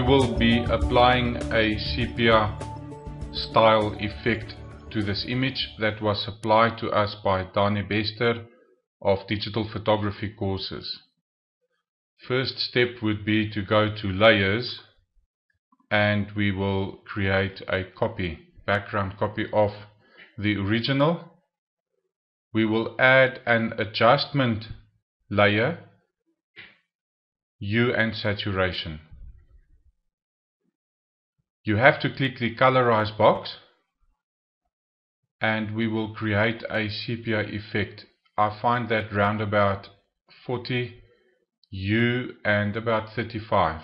will be applying a sepia style effect to this image that was supplied to us by Dani Bester of Digital Photography Courses. First step would be to go to layers and we will create a copy, background copy of the original. We will add an adjustment layer, hue and saturation. You have to click the colorize box and we will create a sepia effect. I find that round about 40 hue and about 35.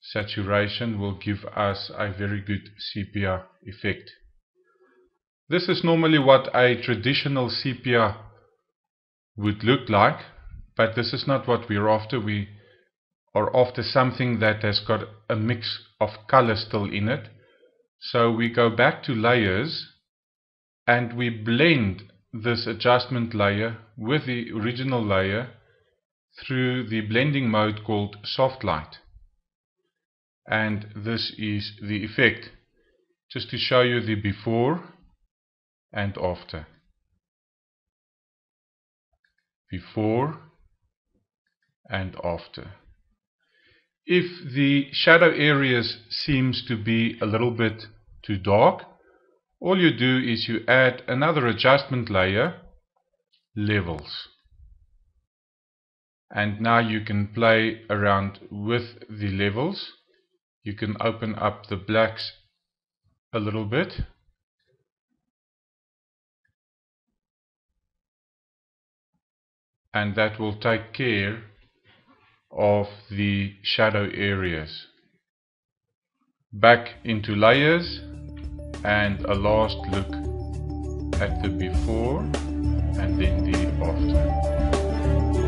Saturation will give us a very good sepia effect. This is normally what a traditional sepia would look like, but this is not what we're after. We are after something that has got a mix of color still in it. So we go back to layers and we blend this adjustment layer with the original layer through the blending mode called soft light. And this is the effect. Just to show you the before and after. Before and after if the shadow areas seems to be a little bit too dark all you do is you add another adjustment layer levels. And now you can play around with the levels. You can open up the blacks a little bit. And that will take care of the shadow areas. Back into layers and a last look at the before and then the after